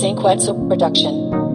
St. Quetzal production.